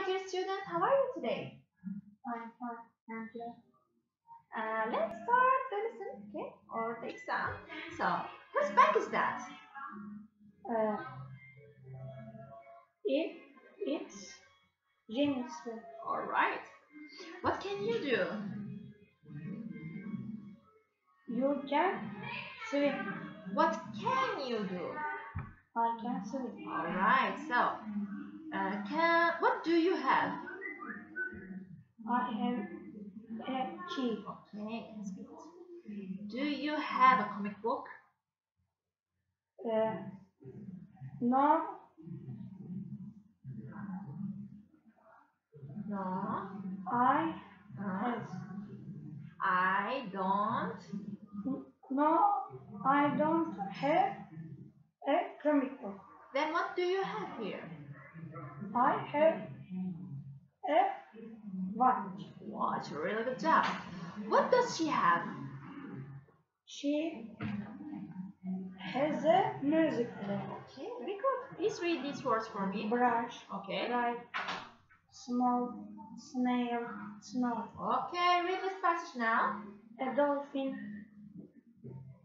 my dear student. How are you today? Fine, fine. And you? Uh, let's start the lesson, okay, or the exam. So, whose bank is that? Uh, it, it's Jenny's bank. All right. What can you do? You can swim. What can you do? I can swim. All right. So, do you have? I have a key. Okay, that's good. Do you have a comic book? Uh, no, No. I Uh. I don't. No, I don't have a comic book. Then what do you have here? I have a watch. Watch, really good job. What does she have? She has a music player. Okay, very good. Please read these words for me. Brush, Okay. bright, small, snail, snow. Okay, read this passage now. A dolphin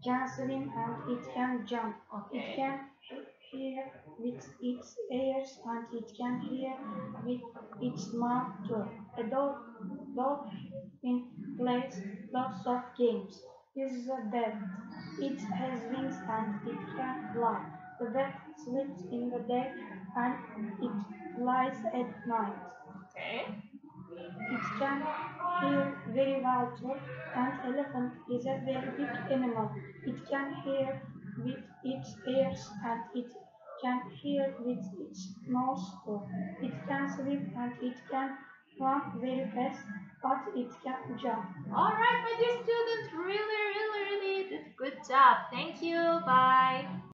can swim and it can jump. It Okay. can hear with its ears and it can hear with its mouth too. A dog, dolphin plays lots of games. This is a bat. It has wings and it can fly. The bat sleeps in the day and it flies at night. Okay. It can hear very well too. An elephant is a very big animal. It can hear with its ears and it can hear with its nose too. It can swim and it can run very fast, but it can jump. All right, my dear student. Really, really, really did good job. Thank you. Bye.